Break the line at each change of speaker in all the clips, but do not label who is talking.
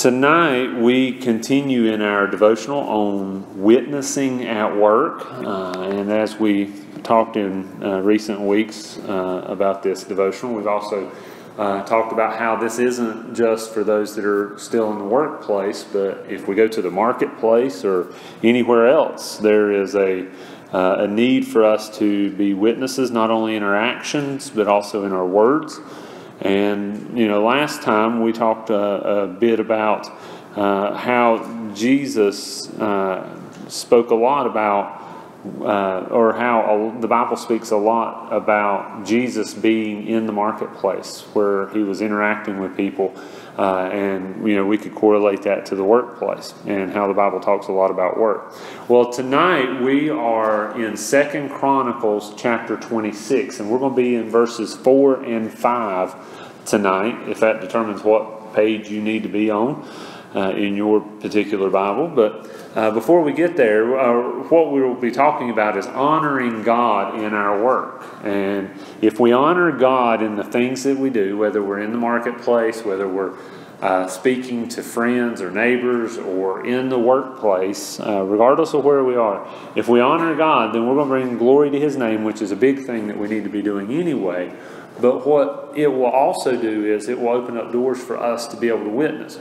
tonight we continue in our devotional on witnessing at work. Uh, and as we talked in uh, recent weeks uh, about this devotional, we've also uh, talked about how this isn't just for those that are still in the workplace, but if we go to the marketplace or anywhere else, there is a uh, a need for us to be witnesses not only in our actions but also in our words. And, you know, last time we talked a, uh, a bit about uh, how Jesus uh, spoke a lot about, uh, or how the Bible speaks a lot about Jesus being in the marketplace where he was interacting with people. Uh, and you know we could correlate that to the workplace and how the Bible talks a lot about work. Well, tonight we are in Second Chronicles chapter 26, and we're going to be in verses four and five tonight, if that determines what page you need to be on uh, in your particular Bible. But uh, before we get there, uh, what we will be talking about is honoring God in our work. And if we honor God in the things that we do, whether we're in the marketplace, whether we're uh, speaking to friends or neighbors or in the workplace, uh, regardless of where we are, if we honor God, then we're going to bring glory to His name, which is a big thing that we need to be doing anyway. But what it will also do is it will open up doors for us to be able to witness,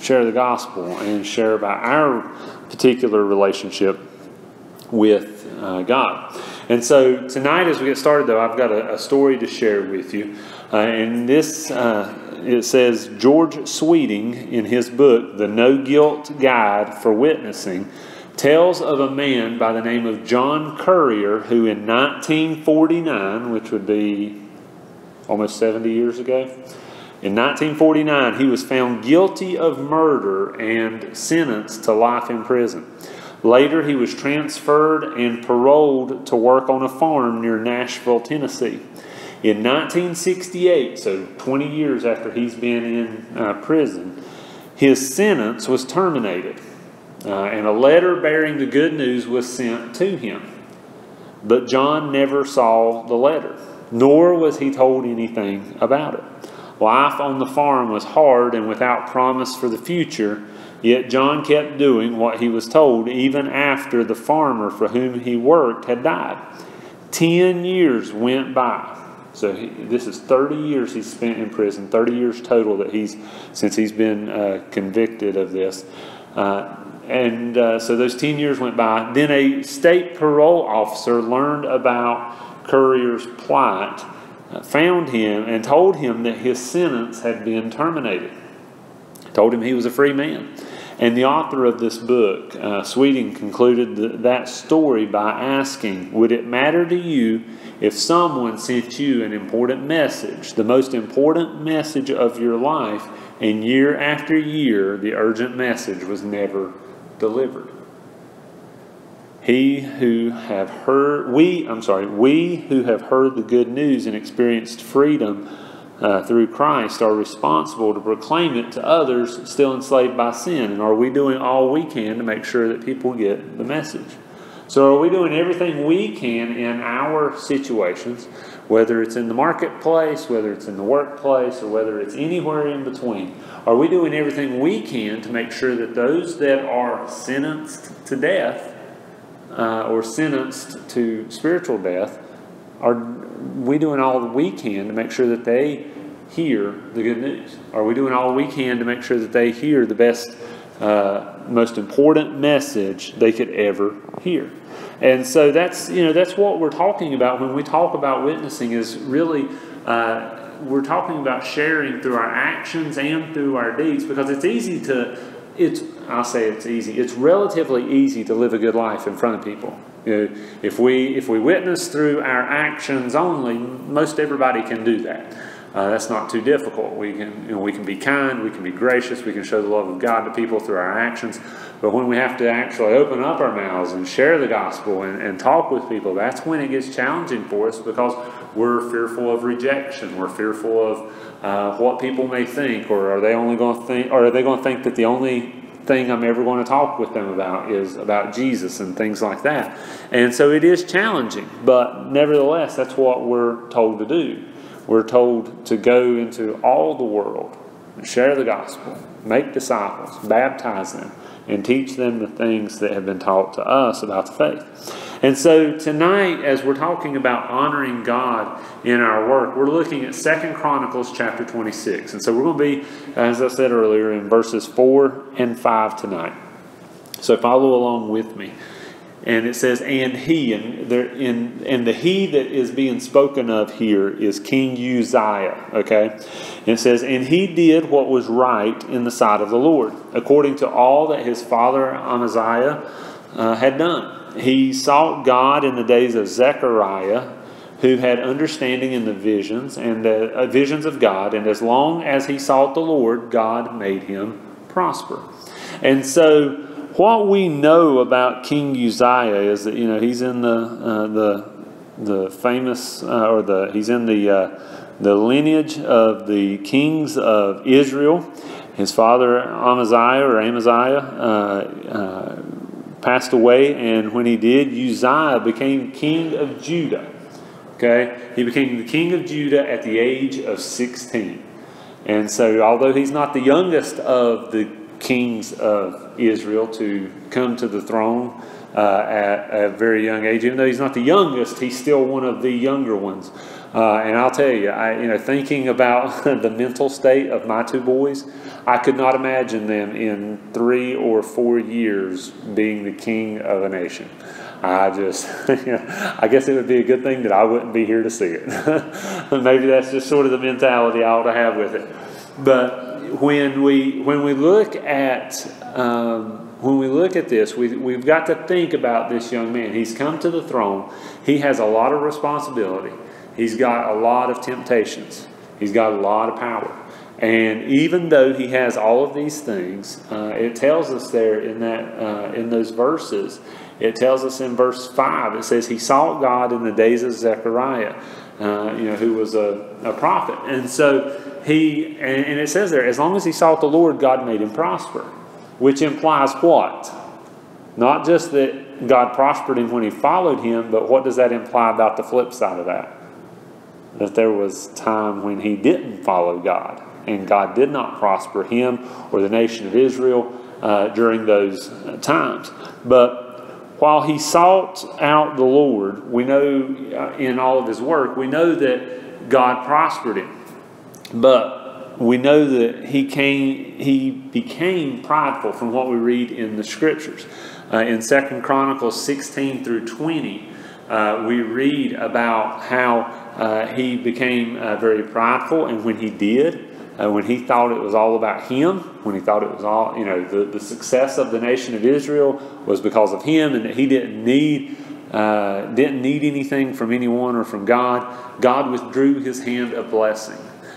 share the gospel, and share about our particular relationship with uh, God. And so tonight, as we get started, though, I've got a, a story to share with you. Uh, and this, uh, it says George Sweeting, in his book, The No Guilt Guide for Witnessing, tells of a man by the name of John Currier who in 1949, which would be almost 70 years ago. In 1949, he was found guilty of murder and sentenced to life in prison. Later, he was transferred and paroled to work on a farm near Nashville, Tennessee. In 1968, so 20 years after he's been in uh, prison, his sentence was terminated, uh, and a letter bearing the good news was sent to him. But John never saw the letter nor was he told anything about it. Life on the farm was hard and without promise for the future, yet John kept doing what he was told even after the farmer for whom he worked had died. Ten years went by. So he, this is 30 years he's spent in prison, 30 years total that he's since he's been uh, convicted of this. Uh, and uh, so those 10 years went by. Then a state parole officer learned about Currier's plight, found him and told him that his sentence had been terminated. Told him he was a free man. And the author of this book, uh, Sweeting, concluded the, that story by asking Would it matter to you if someone sent you an important message, the most important message of your life, and year after year the urgent message was never delivered? He who have heard, we, I'm sorry, we who have heard the good news and experienced freedom uh, through Christ are responsible to proclaim it to others still enslaved by sin. And are we doing all we can to make sure that people get the message? So, are we doing everything we can in our situations, whether it's in the marketplace, whether it's in the workplace, or whether it's anywhere in between? Are we doing everything we can to make sure that those that are sentenced to death uh, or sentenced to spiritual death, are we doing all we can to make sure that they hear the good news? Are we doing all we can to make sure that they hear the best, uh, most important message they could ever hear? And so that's you know that's what we're talking about when we talk about witnessing is really. Uh, we're talking about sharing through our actions and through our deeds because it's easy to it's I'll say it's easy. It's relatively easy to live a good life in front of people. You know, if we if we witness through our actions only, most everybody can do that. Uh, that's not too difficult. We can you know, we can be kind, we can be gracious, we can show the love of God to people through our actions. But when we have to actually open up our mouths and share the gospel and, and talk with people, that's when it gets challenging for us because we're fearful of rejection. We're fearful of uh, what people may think, or are they only going to think, or are they going to think that the only thing I'm ever going to talk with them about is about Jesus and things like that. And so it is challenging, but nevertheless, that's what we're told to do. We're told to go into all the world share the gospel, make disciples, baptize them, and teach them the things that have been taught to us about the faith. And so tonight, as we're talking about honoring God in our work, we're looking at Second Chronicles chapter 26. And so we're going to be, as I said earlier, in verses 4 and 5 tonight. So follow along with me. And it says, and he, and, there, in, and the he that is being spoken of here is King Uzziah, okay? And it says, and he did what was right in the sight of the Lord, according to all that his father Amaziah uh, had done. He sought God in the days of Zechariah, who had understanding in the visions and the uh, visions of God, and as long as he sought the Lord, God made him prosper. And so, what we know about King Uzziah is that you know he's in the uh, the the famous uh, or the he's in the uh, the lineage of the kings of Israel. His father Amaziah or Amaziah uh, uh, passed away, and when he did, Uzziah became king of Judah. Okay, he became the king of Judah at the age of 16. And so, although he's not the youngest of the kings of Israel to come to the throne uh, at a very young age, even though he's not the youngest, he's still one of the younger ones. Uh, and I'll tell you, I, you know, thinking about the mental state of my two boys, I could not imagine them in three or four years being the king of a nation. I just, you know, I guess it would be a good thing that I wouldn't be here to see it. Maybe that's just sort of the mentality I ought to have with it. But when we when we look at um, when we look at this, we, we've got to think about this young man. He's come to the throne. He has a lot of responsibility. He's got a lot of temptations. He's got a lot of power. And even though he has all of these things, uh, it tells us there in that uh, in those verses. It tells us in verse five. It says he sought God in the days of Zechariah, uh, you know, who was a, a prophet. And so he and, and it says there, as long as he sought the Lord, God made him prosper, which implies what? Not just that God prospered him when he followed him, but what does that imply about the flip side of that? That there was time when he didn't follow God, and God did not prosper him or the nation of Israel uh, during those uh, times. But while he sought out the Lord, we know uh, in all of his work, we know that God prospered him. But we know that he came, he became prideful from what we read in the scriptures. Uh, in Second Chronicles 16 through 20, uh, we read about how uh, he became uh, very prideful, and when he did, uh, when he thought it was all about him, when he thought it was all, you know, the, the success of the nation of Israel was because of him, and that he didn't need uh, didn't need anything from anyone or from God, God withdrew His hand of blessing.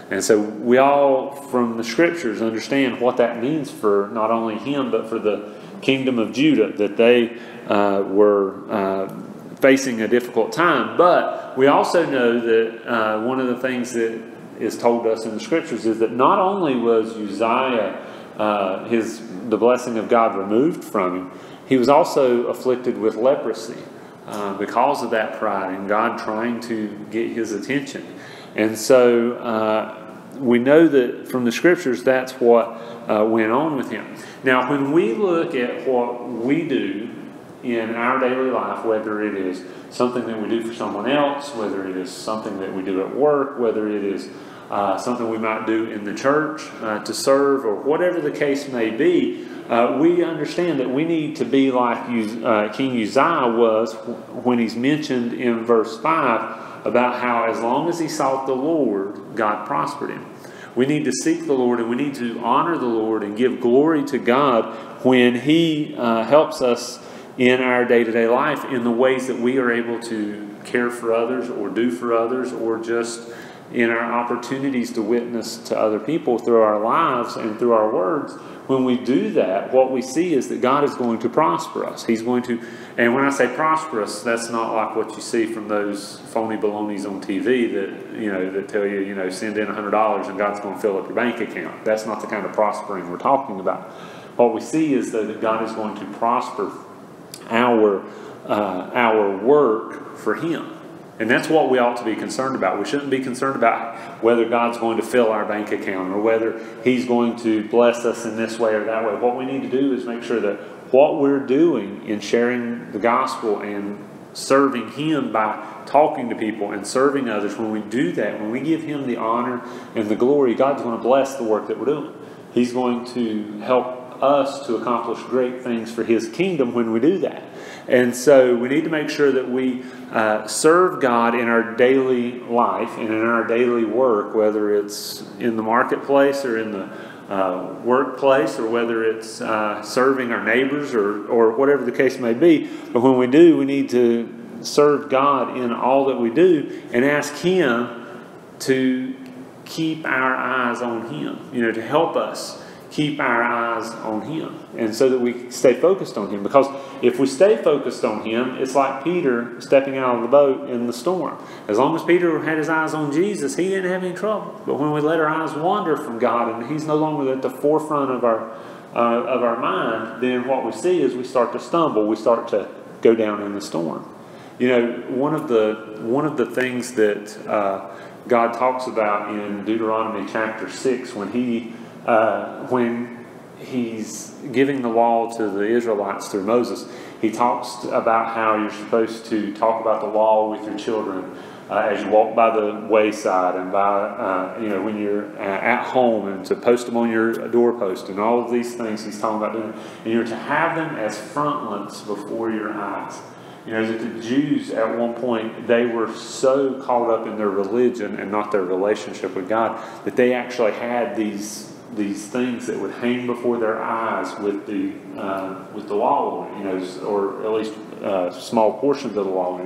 And so we all, from the scriptures, understand what that means for not only him, but for the kingdom of Judah, that they uh, were uh, facing a difficult time. But we also know that uh, one of the things that is told us in the scriptures is that not only was Uzziah uh, his the blessing of God removed from him, he was also afflicted with leprosy uh, because of that pride and God trying to get his attention. And so uh, we know that from the scriptures that's what uh, went on with him. Now, when we look at what we do in our daily life, whether it is something that we do for someone else, whether it is something that we do at work, whether it is uh, something we might do in the church uh, to serve, or whatever the case may be, uh, we understand that we need to be like uh, King Uzziah was when he's mentioned in verse 5 about how as long as he sought the Lord, God prospered him. We need to seek the Lord and we need to honor the Lord and give glory to God when He uh, helps us in our day to day life in the ways that we are able to care for others or do for others or just in our opportunities to witness to other people through our lives and through our words. When we do that, what we see is that God is going to prosper us. He's going to, and when I say prosperous, that's not like what you see from those phony balonies on TV that you know that tell you you know send in hundred dollars and God's going to fill up your bank account. That's not the kind of prospering we're talking about. What we see is that God is going to prosper our, uh, our work for Him. And that's what we ought to be concerned about. We shouldn't be concerned about whether God's going to fill our bank account or whether He's going to bless us in this way or that way. What we need to do is make sure that what we're doing in sharing the gospel and serving Him by talking to people and serving others, when we do that, when we give Him the honor and the glory, God's going to bless the work that we're doing. He's going to help us to accomplish great things for His kingdom when we do that. And so we need to make sure that we uh, serve God in our daily life and in our daily work, whether it's in the marketplace or in the uh, workplace or whether it's uh, serving our neighbors or, or whatever the case may be. But when we do, we need to serve God in all that we do and ask Him to keep our eyes on Him, you know, to help us keep our eyes on Him. And so that we stay focused on Him. Because if we stay focused on Him, it's like Peter stepping out of the boat in the storm. As long as Peter had his eyes on Jesus, he didn't have any trouble. But when we let our eyes wander from God and He's no longer at the forefront of our uh, of our mind, then what we see is we start to stumble. We start to go down in the storm. You know, one of the one of the things that uh, God talks about in Deuteronomy chapter six when He uh, when he's giving the law to the Israelites through Moses, he talks about how you're supposed to talk about the law with your children uh, as you walk by the wayside and by, uh, you know, when you're uh, at home and to post them on your doorpost and all of these things he's talking about doing. And you're to have them as frontlets before your eyes. You know, that the Jews at one point, they were so caught up in their religion and not their relationship with God that they actually had these these things that would hang before their eyes with the uh, with the law you know, or at least uh, small portions of the law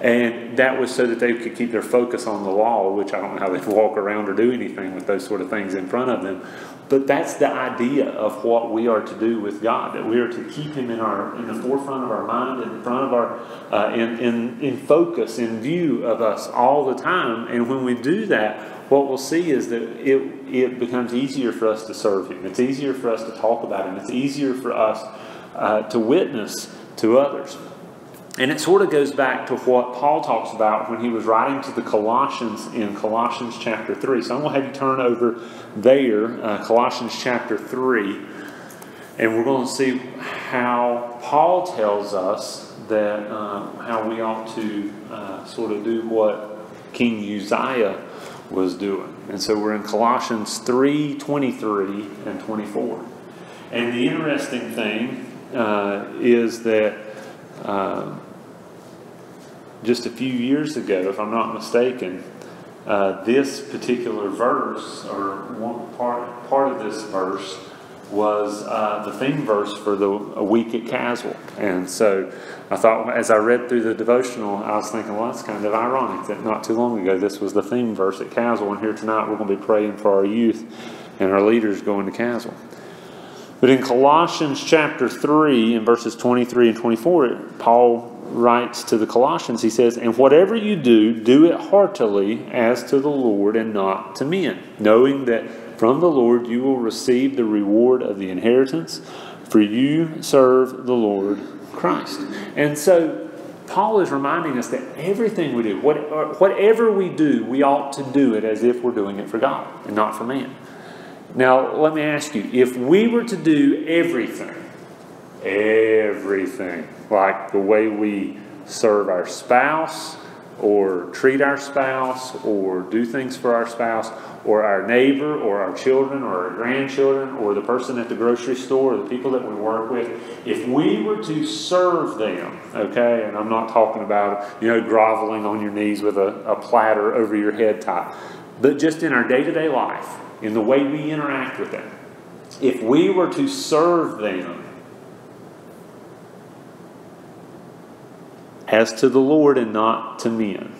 And that was so that they could keep their focus on the law, which I don't know how they'd walk around or do anything with those sort of things in front of them. But that's the idea of what we are to do with God, that we are to keep Him in our in the forefront of our mind, in front of our uh, in, in in focus, in view of us all the time. And when we do that, what we'll see is that it, it becomes easier for us to serve Him. It's easier for us to talk about Him. It's easier for us uh, to witness to others. And it sort of goes back to what Paul talks about when he was writing to the Colossians in Colossians chapter 3. So I'm going to have you turn over there, uh, Colossians chapter 3, and we're going to see how Paul tells us that uh, how we ought to uh, sort of do what King Uzziah was doing. And so we're in Colossians 3 23 and 24. And the interesting thing uh, is that uh, just a few years ago, if I'm not mistaken, uh, this particular verse, or one part, part of this verse, was uh, the theme verse for the a week at Caswell. And so I thought, as I read through the devotional, I was thinking, well, that's kind of ironic that not too long ago this was the theme verse at Caswell, and here tonight we're going to be praying for our youth and our leaders going to Caswell. But in Colossians chapter 3, in verses 23 and 24, Paul writes to the Colossians, he says, And whatever you do, do it heartily as to the Lord and not to men, knowing that from the Lord you will receive the reward of the inheritance, for you serve the Lord Christ. And so Paul is reminding us that everything we do, uh, whatever we do, we ought to do it as if we're doing it for God and not for man. Now, let me ask you if we were to do everything, everything, like the way we serve our spouse, or treat our spouse, or do things for our spouse, or our neighbor, or our children, or our grandchildren, or the person at the grocery store, or the people that we work with, if we were to serve them, okay, and I'm not talking about, you know, groveling on your knees with a, a platter over your head type, but just in our day to day life, in the way we interact with them, if we were to serve them as to the Lord and not to men,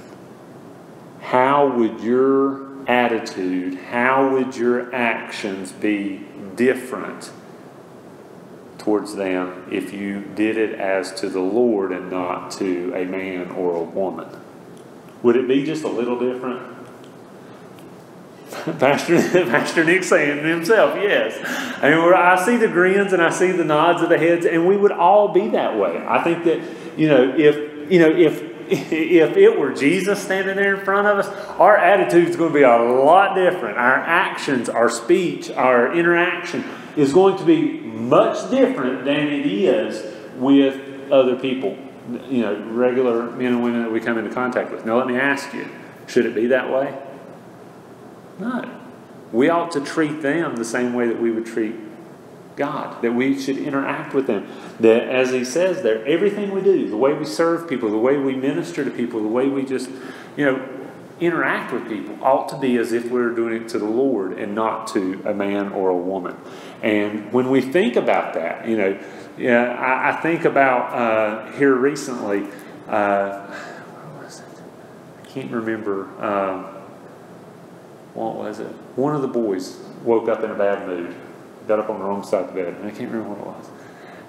how would your attitude, how would your actions be different towards them if you did it as to the Lord and not to a man or a woman? Would it be just a little different? Pastor, Pastor Nick saying himself, yes. I mean, I see the grins and I see the nods of the heads, and we would all be that way. I think that, you know, if, you know, if if it were Jesus standing there in front of us, our attitude is going to be a lot different. Our actions, our speech, our interaction is going to be much different than it is with other people, you know, regular men and women that we come into contact with. Now, let me ask you should it be that way? No. We ought to treat them the same way that we would treat God, that we should interact with them. That, as he says there, everything we do, the way we serve people, the way we minister to people, the way we just, you know, interact with people ought to be as if we are doing it to the Lord and not to a man or a woman. And when we think about that, you know, yeah, I, I think about uh, here recently, uh? I can't remember. Um, what was it? One of the boys woke up in a bad mood got up on the wrong side of the bed, and I can't remember what it was.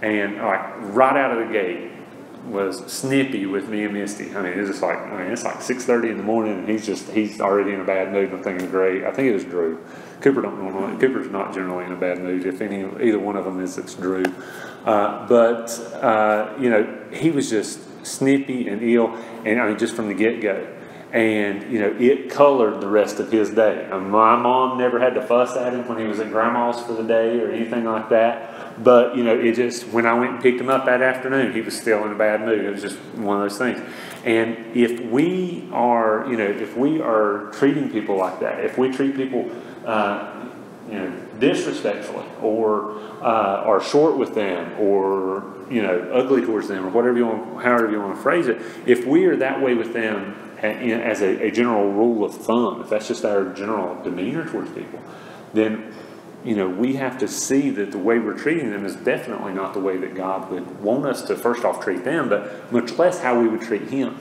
And like right out of the gate was snippy with me and Misty. I mean, it's just like I mean, it's like six thirty in the morning, and he's just he's already in a bad mood. I'm thinking, great. I think it was Drew. Cooper don't normally. Cooper's not generally in a bad mood. If any either one of them is, it's Drew. Uh, but uh, you know, he was just snippy and ill, and I mean, just from the get go and you know it colored the rest of his day. My mom never had to fuss at him when he was at grandma's for the day or anything like that. But you know, it just when I went and picked him up that afternoon, he was still in a bad mood. It was just one of those things. And if we are, you know, if we are treating people like that, if we treat people, uh, you know, disrespectfully, or uh, are short with them, or you know, ugly towards them, or whatever you want, however you want to phrase it, if we are that way with them as a, a general rule of thumb, if that's just our general demeanor towards people, then you know, we have to see that the way we're treating them is definitely not the way that God would want us to first off treat them, but much less how we would treat Him,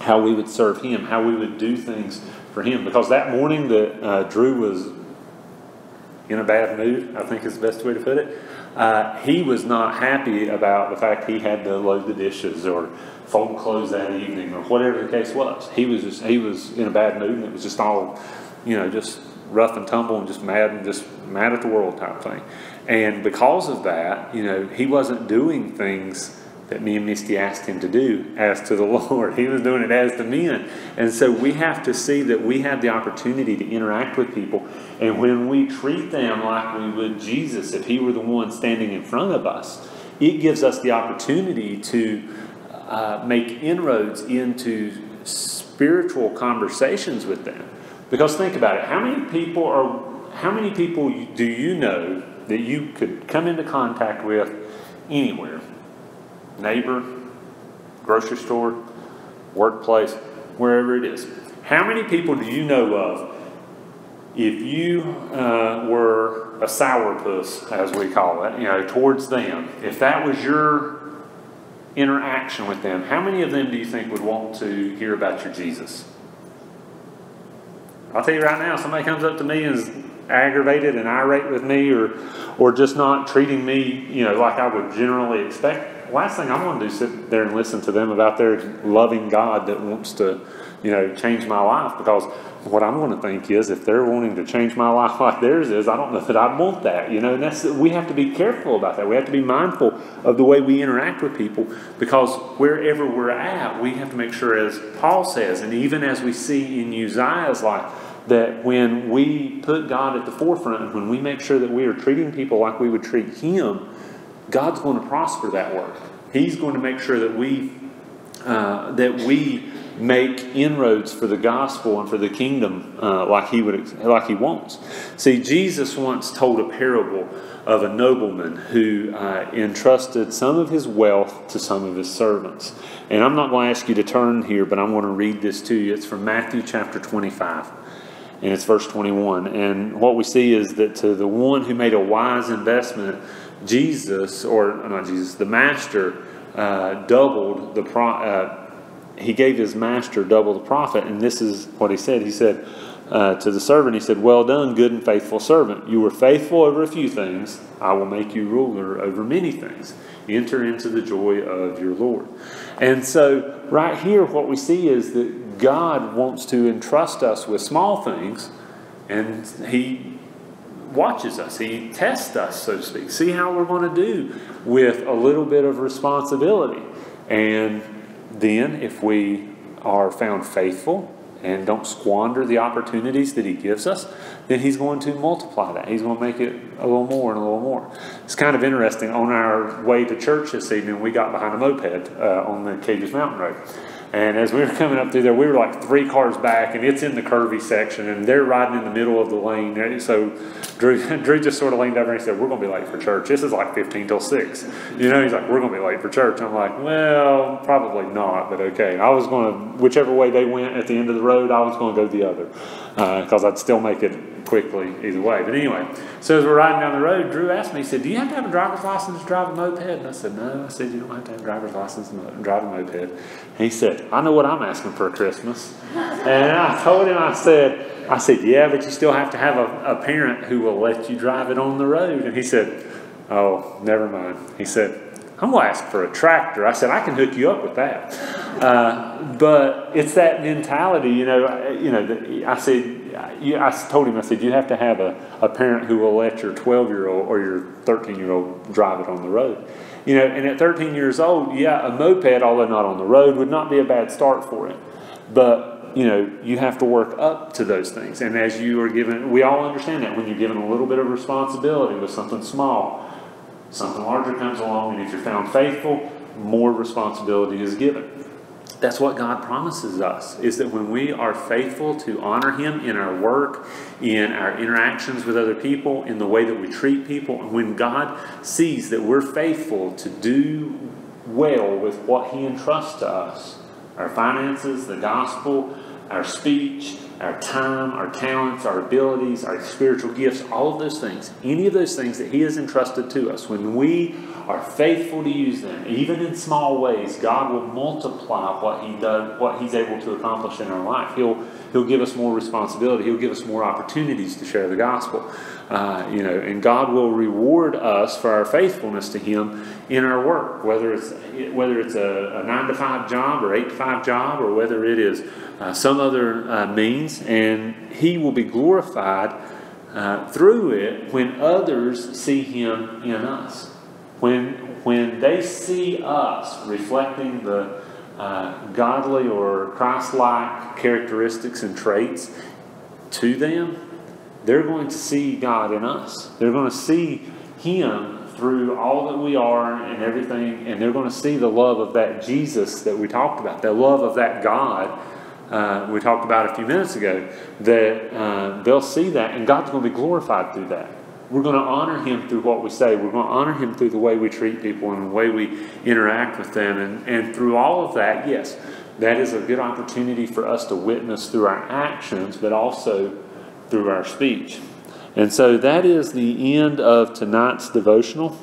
how we would serve Him, how we would do things for Him. Because that morning that uh, Drew was in a bad mood, I think is the best way to put it, uh, he was not happy about the fact he had to load the dishes or fold clothes that evening or whatever the case was. He was just he was in a bad mood and it was just all, you know, just rough and tumble and just mad and just mad at the world type thing. And because of that, you know, he wasn't doing things that me and Misty asked him to do as to the Lord. He was doing it as to men. And so we have to see that we have the opportunity to interact with people. And when we treat them like we would Jesus, if he were the one standing in front of us, it gives us the opportunity to uh, make inroads into spiritual conversations with them. Because think about it, how many people are how many people do you know that you could come into contact with anywhere? Neighbor, grocery store, workplace, wherever it is. How many people do you know of if you uh, were a sourpuss, as we call it, you know, towards them, if that was your interaction with them, how many of them do you think would want to hear about your Jesus? I'll tell you right now, somebody comes up to me and is aggravated and irate with me or or just not treating me, you know, like I would generally expect. Last thing I want to do is sit there and listen to them about their loving God that wants to, you know, change my life because what I'm going to think is if they're wanting to change my life like theirs is, I don't know that I want that, you know, and that's, we have to be careful about that. We have to be mindful of the way we interact with people because wherever we're at, we have to make sure, as Paul says, and even as we see in Uzziah's life, that when we put God at the forefront and when we make sure that we are treating people like we would treat Him, God's going to prosper that work. He's going to make sure that we uh, that we make inroads for the gospel and for the kingdom uh, like he would like he wants. See, Jesus once told a parable of a nobleman who uh, entrusted some of his wealth to some of his servants. And I'm not going to ask you to turn here, but I'm going to read this to you. It's from Matthew chapter 25. And it's verse 21. And what we see is that to the one who made a wise investment, Jesus, or not Jesus, the master, uh, doubled the pro- uh, he gave his master double the profit. And this is what he said. He said uh, to the servant, he said, Well done, good and faithful servant. You were faithful over a few things. I will make you ruler over many things. Enter into the joy of your Lord. And so, right here, what we see is that God wants to entrust us with small things, and He watches us. He tests us, so to speak. See how we're going to do with a little bit of responsibility. And then if we are found faithful and don't squander the opportunities that He gives us, then He's going to multiply that. He's going to make it a little more and a little more. It's kind of interesting. On our way to church this evening, we got behind a moped uh, on the Cages Mountain Road. And as we were coming up through there, we were like three cars back, and it's in the curvy section, and they're riding in the middle of the lane. So Drew, Drew just sort of leaned over and said, "We're going to be late for church. This is like 15 till 6." You know, he's like, "We're going to be late for church." I'm like, "Well, probably not, but okay." I was going to whichever way they went at the end of the road, I was going to go the other because uh, I'd still make it quickly either way. But anyway, so as we're riding down the road, Drew asked me, he said, Do you have to have a driver's license to drive a moped? And I said, No. I said, You don't have to have a driver's license to drive a moped. And he said, I know what I'm asking for Christmas. and I told him, I said, I said, Yeah, but you still have to have a, a parent who will let you drive it on the road. And he said, Oh, never mind. He said, I'm going to ask for a tractor. I said, I can hook you up with that. Uh, but it's that mentality, you know. You know, I said, I told him, I said, you have to have a, a parent who will let your 12 year old or your 13 year old drive it on the road. You know, and at 13 years old, yeah, a moped, although not on the road, would not be a bad start for him. But, you know, you have to work up to those things. And as you are given, we all understand that when you're given a little bit of responsibility with something small, something larger comes along, and if you're found faithful, more responsibility is given. That's what God promises us, is that when we are faithful to honor Him in our work, in our interactions with other people, in the way that we treat people, and when God sees that we're faithful to do well with what He entrusts to us, our finances, the gospel, our speech, our time, our talents, our abilities, our spiritual gifts, all of those things, any of those things that He has entrusted to us, when we are faithful to use them, even in small ways, God will multiply what He does, what He's able to accomplish in our life. He'll He'll give us more responsibility. He'll give us more opportunities to share the gospel. Uh, you know, and God will reward us for our faithfulness to Him in our work, whether it's whether it's a, a nine to five job or eight to five job, or whether it is uh, some other uh, means, and He will be glorified uh, through it when others see Him in us. When, when they see us reflecting the uh, godly or Christ like characteristics and traits to them, they're going to see God in us. They're going to see Him through all that we are and everything, and they're going to see the love of that Jesus that we talked about, the love of that God uh, we talked about a few minutes ago, that uh, they'll see that, and God's going to be glorified through that. We're going to honor him through what we say. We're going to honor him through the way we treat people and the way we interact with them. And, and through all of that, yes, that is a good opportunity for us to witness through our actions, but also through our speech. And so that is the end of tonight's devotional.